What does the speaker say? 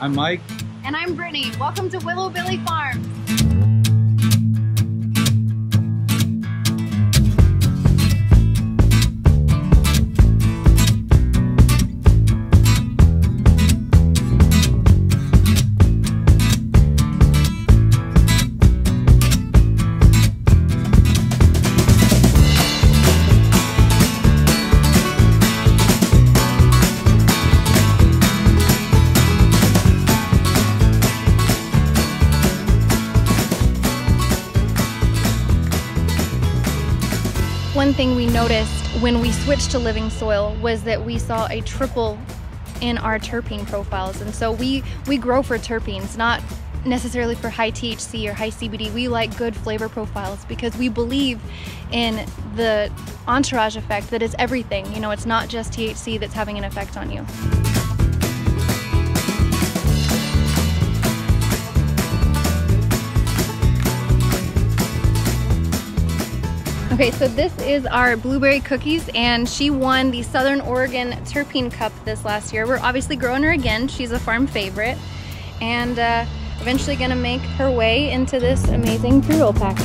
I'm Mike. And I'm Brittany. Welcome to Willow Billy Farms. One thing we noticed when we switched to living soil was that we saw a triple in our terpene profiles. And so we, we grow for terpenes, not necessarily for high THC or high CBD. We like good flavor profiles because we believe in the entourage effect that is everything. You know, it's not just THC that's having an effect on you. Okay, so this is our blueberry cookies, and she won the Southern Oregon Terpene Cup this last year. We're obviously growing her again. She's a farm favorite, and uh, eventually gonna make her way into this amazing pre-roll pack.